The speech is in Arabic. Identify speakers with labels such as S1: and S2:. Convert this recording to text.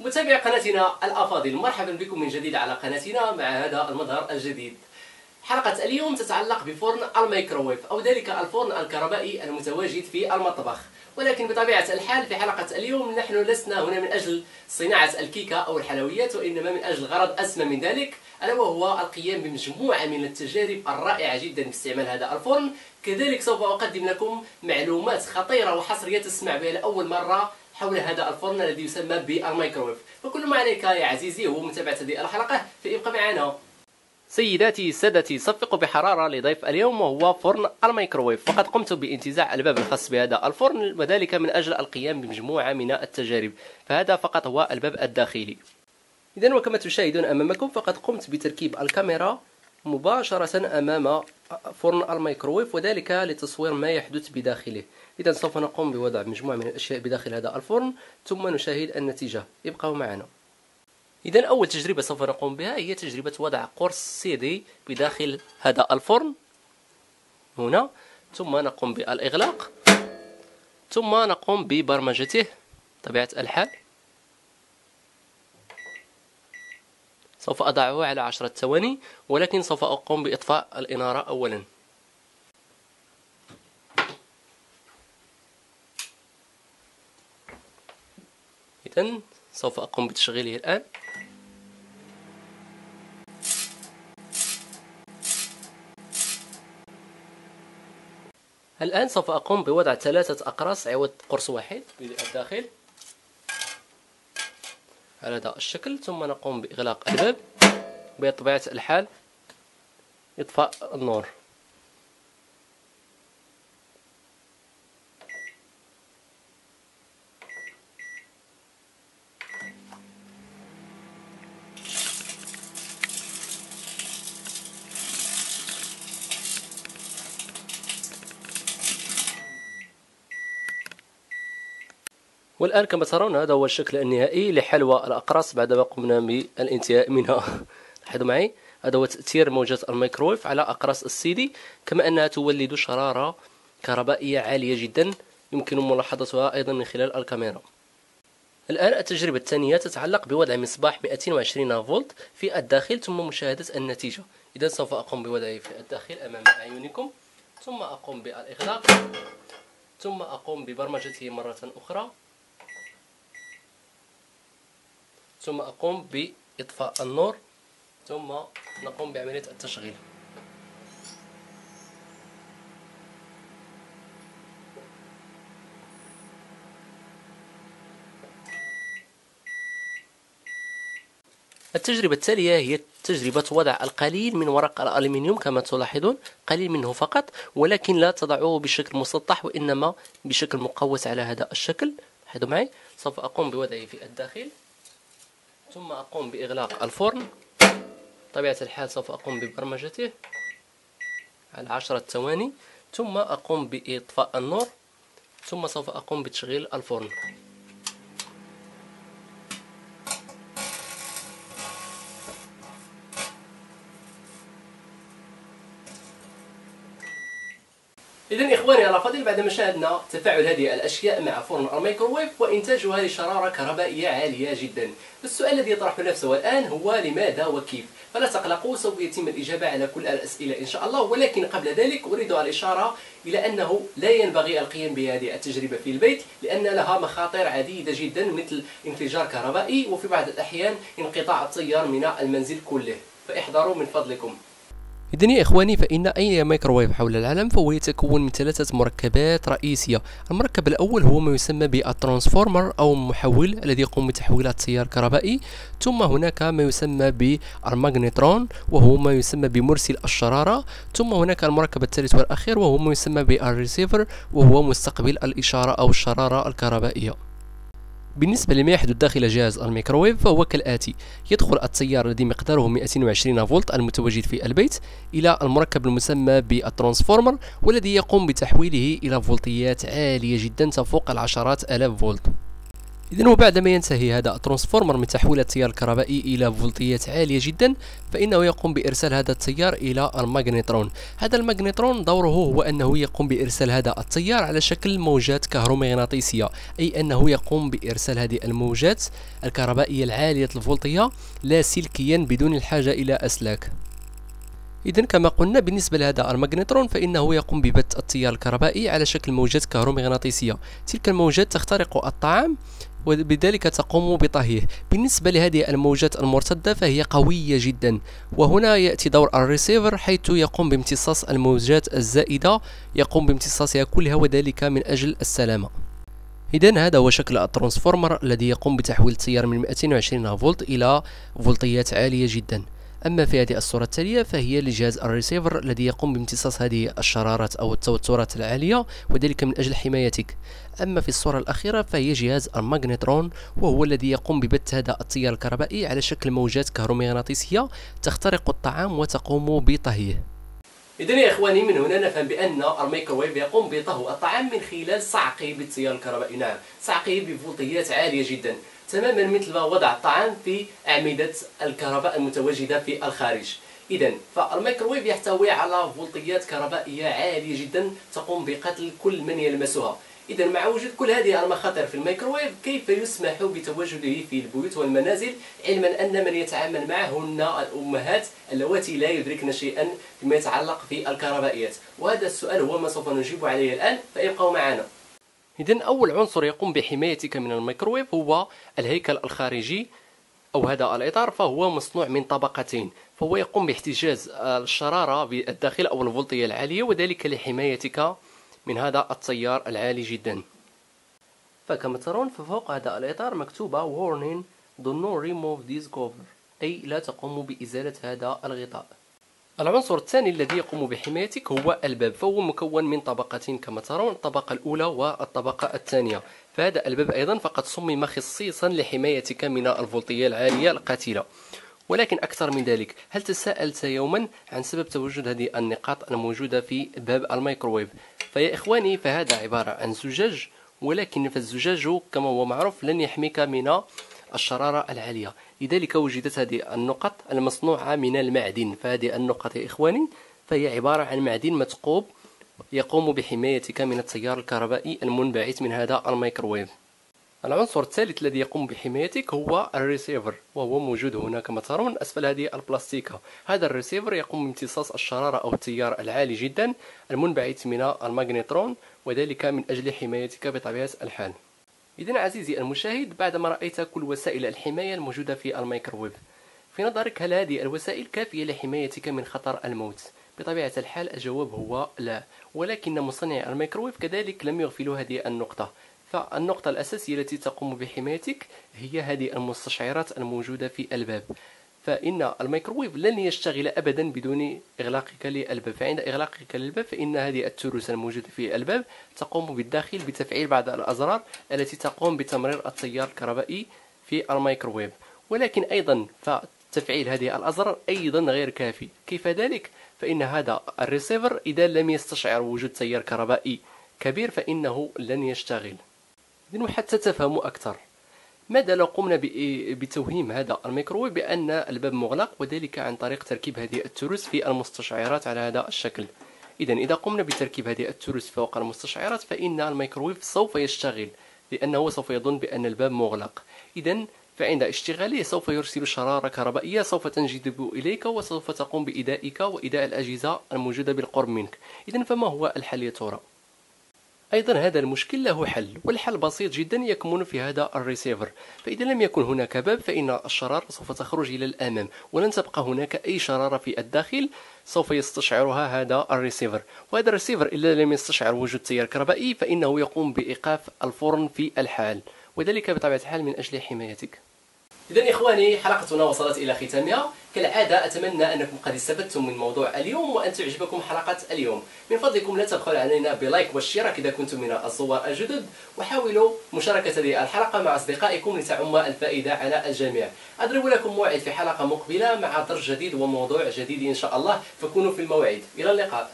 S1: متابعي قناتنا الأفاضل. مرحبا بكم من جديد على قناتنا مع هذا المظهر الجديد. حلقة اليوم تتعلق بفرن الميكروويف أو ذلك الفرن الكهربائي المتواجد في المطبخ. ولكن بطبيعة الحال في حلقة اليوم نحن لسنا هنا من أجل صناعة الكيكة أو الحلويات وإنما من أجل غرض أسمى من ذلك ألا وهو القيام بمجموعة من التجارب الرائعة جدا في استعمال هذا الفرن. كذلك سوف أقدم لكم معلومات خطيرة وحصرية تسمع بها لأول مرة حول هذا الفرن الذي يسمى بالميكروويف. فكل ما عليك يا عزيزي هو متابعة هذه الحلقة فابقى معنا. سيداتي سادتي صفقوا بحرارة لضيف اليوم وهو فرن الميكروويف. وقد قمت بانتزاع الباب الخاص بهذا الفرن وذلك من أجل القيام بمجموعة من التجارب. فهذا فقط هو الباب الداخلي. إذا وكما تشاهدون أمامكم فقد قمت بتركيب الكاميرا مباشرة أمام فرن الميكروويف وذلك لتصوير ما يحدث بداخله. إذا سوف نقوم بوضع مجموعة من الأشياء بداخل هذا الفرن ثم نشاهد النتيجة. ابقوا معنا. إذا أول تجربة سوف نقوم بها هي تجربة وضع قرص سي دي بداخل هذا الفرن. هنا. ثم نقوم بالإغلاق. ثم نقوم ببرمجته. طبيعة الحال. سوف أضعه على عشرة ثواني ولكن سوف أقوم بإطفاء الإنارة أولا. إذن سوف أقوم بتشغيله الآن. الآن سوف أقوم بوضع ثلاثة أقراص عوض قرص واحد بالداخل على هذا الشكل ثم نقوم بإغلاق الباب. بطبيعة الحال إطفاء النور. والآن كما ترون هذا هو الشكل النهائي لحلوى الأقراص بعدما قمنا بالانتهاء منها. لاحظوا معي؟ هذا هو تأثير موجة الميكرويف على أقراص السيدي كما أنها تولد شرارة كهربائية عالية جدا يمكن ملاحظتها أيضا من خلال الكاميرا. الآن التجربة الثانية تتعلق بوضع مصباح 220 فولت في الداخل ثم مشاهدة النتيجة. إذا سوف أقوم بوضعه في الداخل أمام أعينكم ثم أقوم بالإغلاق ثم أقوم ببرمجته مرة أخرى. ثم أقوم بإطفاء النور ثم نقوم بعملية التشغيل. التجربة التالية هي تجربة وضع القليل من ورق الألمنيوم كما تلاحظون قليل منه فقط ولكن لا تضعه بشكل مسطح وإنما بشكل مقوس على هذا الشكل. لاحظوا معي سوف أقوم بوضعه في الداخل. ثم أقوم بإغلاق الفرن. طبيعة الحال سوف أقوم ببرمجته على عشرة ثواني. ثم أقوم بإطفاء النور. ثم سوف أقوم بتشغيل الفرن. إذا إخواني الأفاضل بعد ما شاهدنا تفاعل هذه الأشياء مع فرن الميكروويف وإنتاجها لشرارة كهربائية عالية جدا. السؤال الذي يطرح نفسه الآن هو لماذا وكيف؟ فلا تقلقوا سوف يتم الإجابة على كل الأسئلة إن شاء الله. ولكن قبل ذلك أريد الإشارة إلى أنه لا ينبغي القيام بهذه التجربة في البيت لأن لها مخاطر عديدة جدا مثل انفجار كهربائي وفي بعض الأحيان انقطاع التيار من المنزل كله. فاحذروا من فضلكم. إذن يا إخواني فإن أي ميكروويف حول العالم فهو يتكون من ثلاثة مركبات رئيسية. المركب الأول هو ما يسمى بال transformer أو محول الذي يقوم بتحويل التيار الكهربائي. ثم هناك ما يسمى بال magnetron وهو ما يسمى بمرسل الشرارة. ثم هناك المركب الثالث والأخير وهو ما يسمى بالريسيفر وهو مستقبل الإشارة أو الشرارة الكهربائية. بالنسبة لما يحدث داخل جهاز الميكروويف فهو كالآتي يدخل التيار الذي مقداره 220 فولت المتواجد في البيت إلى المركب المسمى بال transformer والذي يقوم بتحويله إلى فولتيات عالية جدا تفوق العشرات آلاف فولت. إذا وبعدما ينتهي هذا ال transformer من تحويل التيار الكهربائي إلى فولتيات عالية جدا فإنه يقوم بإرسال هذا التيار إلى ال magnetron هذا ال magnetron دوره هو أنه يقوم بإرسال هذا التيار على شكل موجات كهرومغناطيسية أي أنه يقوم بإرسال هذه الموجات الكهربائية العالية الفولتية لاسلكيا بدون الحاجة إلى أسلاك. إذا كما قلنا بالنسبة لهذا المغنيترون فإنه يقوم ببث التيار الكهربائي على شكل موجات كهرومغناطيسية. تلك الموجات تخترق الطعام وبذلك تقوم بطهيه. بالنسبة لهذه الموجات المرتدة فهي قوية جدا. وهنا يأتي دور الريسيفر حيث يقوم بامتصاص الموجات الزائدة يقوم بامتصاصها كلها وذلك من أجل السلامة. إذا هذا هو شكل ال transformer الذي يقوم بتحويل التيار من 220 فولت إلى فولتيات عالية جدا. أما في هذه الصورة التالية فهي لجهاز الريسيفر الذي يقوم بامتصاص هذه الشرارات أو التوترات العالية وذلك من أجل حمايتك. أما في الصورة الأخيرة فهي جهاز ال magnetron وهو الذي يقوم ببث هذا التيار الكهربائي على شكل موجات كهرومغناطيسية تخترق الطعام وتقوم بطهيه. إذا يا إخواني من هنا نفهم بأن الميكروويف يقوم بطهو الطعام من خلال صعقه بالتيار الكهربائي نعم صعقه بفولتيات عالية جدا تماما مثل ما وضع الطعام في أعمدة الكهرباء المتواجدة في الخارج. إذا فالميكروويف يحتوي على فولتيات كهربائية عالية جدا تقوم بقتل كل من يلمسها. إذا مع وجود كل هذه المخاطر في الميكروويف كيف يسمح بتواجده في البيوت والمنازل؟ علما أن من يتعامل معهن الأمهات اللواتي لا يدركن شيئا فيما يتعلق في الكهربائيات. وهذا السؤال هو ما سوف نجيب عليه الآن فابقوا معنا. إذا أول عنصر يقوم بحمايتك من الميكروويف هو الهيكل الخارجي أو هذا الإطار فهو مصنوع من طبقتين. فهو يقوم باحتجاز الشرارة بالداخل أو الفولتية العالية وذلك لحمايتك من هذا التيار العالي جدا. فكما ترون ففوق هذا الإطار مكتوبة warning do not remove this cover أي لا تقوم بإزالة هذا الغطاء. العنصر الثاني الذي يقوم بحمايتك هو الباب فهو مكون من طبقتين كما ترون الطبقة الأولى والطبقة الثانية. فهذا الباب أيضا فقد صمم خصيصا لحمايتك من الفولتية العالية القاتلة ولكن أكثر من ذلك. هل تساءلت يوما عن سبب تواجد هذه النقاط الموجودة في باب الميكروويف؟ فيا إخواني فهذا عبارة عن زجاج ولكن فالزجاج كما هو معروف لن يحميك من الشرارة العالية. لذلك وجدت هذه النقط المصنوعة من المعدن. فهذه النقط يا إخواني فهي عبارة عن معدن مثقوب يقوم بحمايتك من التيار الكهربائي المنبعث من هذا الميكروويف. العنصر الثالث الذي يقوم بحمايتك هو الريسيفر وهو موجود هنا كما ترون أسفل هذه البلاستيكة. هذا الريسيفر يقوم بامتصاص الشرارة أو التيار العالي جدا المنبعث من ال magnetron وذلك من أجل حمايتك بطبيعة الحال. إذا عزيزي المشاهد بعدما رأيت كل وسائل الحماية الموجودة في الميكروويف في نظرك هل هذه الوسائل كافية لحمايتك من خطر الموت؟ بطبيعة الحال الجواب هو لا ولكن مصنعي الميكروويف كذلك لم يغفلوا هذه النقطة. فالنقطة الأساسية التي تقوم بحمايتك هي هذه المستشعرات الموجودة في الباب. فإن الميكروويف لن يشتغل أبدا بدون إغلاقك للباب. فعند إغلاقك للباب فإن هذه التروس الموجودة في الباب تقوم بالداخل بتفعيل بعض الأزرار التي تقوم بتمرير التيار الكهربائي في الميكروويف. ولكن أيضا فتفعيل هذه الأزرار أيضا غير كافي. كيف ذلك؟ فإن هذا الريسيفر إذا لم يستشعر وجود تيار كهربائي كبير فإنه لن يشتغل. حتى تفهموا أكثر. ماذا لو قمنا بتوهيم هذا الميكروويف بأن الباب مغلق وذلك عن طريق تركيب هذه التروس في المستشعرات على هذا الشكل. إذا إذا قمنا بتركيب هذه التروس فوق المستشعرات فإن الميكروويف سوف يشتغل لأنه سوف يظن بأن الباب مغلق. إذا فعند اشتغاله سوف يرسل شرارة كهربائية سوف تنجذب إليك وسوف تقوم بإيذائك وإيذاء الأجهزة الموجودة بالقرب منك. إذا فما هو الحل يا ترى؟ أيضا هذا المشكل له حل والحل بسيط جدا يكمن في هذا الريسيفر. فإذا لم يكن هناك باب فإن الشرارة سوف تخرج إلى الأمام ولن تبقى هناك أي شرارة في الداخل سوف يستشعرها هذا الريسيفر. وهذا الريسيفر إذا لم يستشعر وجود تيار كهربائي فإنه يقوم بإيقاف الفرن في الحال. وذلك بطبيعة الحال من أجل حمايتك. إذا إخواني حلقتنا وصلت إلى ختامها. كالعادة أتمنى أنكم قد استفدتم من موضوع اليوم وأن تعجبكم حلقة اليوم. من فضلكم لا تبخلوا علينا ب like والاشتراك إذا كنتم من الزوار الجدد. وحاولوا مشاركة هذه الحلقة مع أصدقائكم لتعم الفائدة على الجميع. أضرب لكم موعد في حلقة مقبلة مع درس جديد وموضوع جديد إن شاء الله. فكونوا في الموعد. إلى اللقاء.